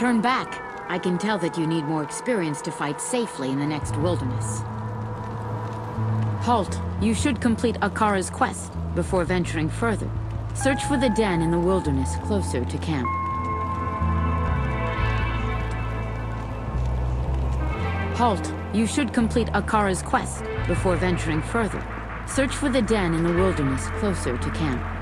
Turn back. I can tell that you need more experience to fight safely in the next wilderness. Halt. You should complete Akara's quest before venturing further. Search for the den in the wilderness closer to camp. Halt. You should complete Akara's quest before venturing further. Search for the den in the wilderness closer to camp.